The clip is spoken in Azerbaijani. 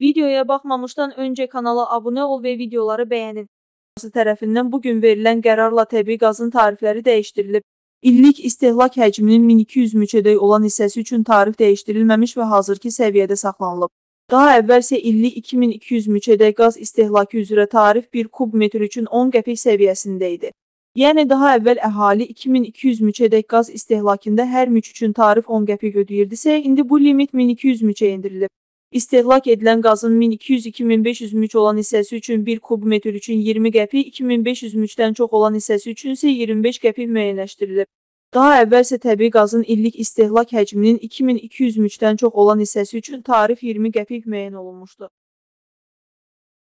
videoya baxmamışdan öncə kanala abunə ol və videoları bəyənin. tərəfindən bu gün verilən qərarla təbii qazın tarifləri dəyişdirilib. İllik istehlak həcminin 1200 müçədək olan hissəsi üçün tarif dəyişdirilməmiş və hazırki səviyyədə saxlanılıb. Daha əvvəl isə illik 2200 müçədək qaz istehlakı üzrə tarif 1 kub metr üçün 10 qəpik səviyyəsində idi. Yəni daha əvvəl əhali 2200 müçədək qaz istehlakında hər müç üçün tarif 10 qəpik ödəyirdisə, indi bu limit 1200 müçə endirilib. İstehlak edilən qazın 1200-2500 müç olan hissəsi üçün 1 kub metr üçün 20 qəpik, 2500 müçdən çox olan hissəsi üçün isə 25 qəpik müəyyənləşdirilib. Daha əvvəl isə təbii qazın illik istehlak həcminin 2200 müçdən çox olan hissəsi üçün tarif 20 qəpik müəyyən olunmuşdu.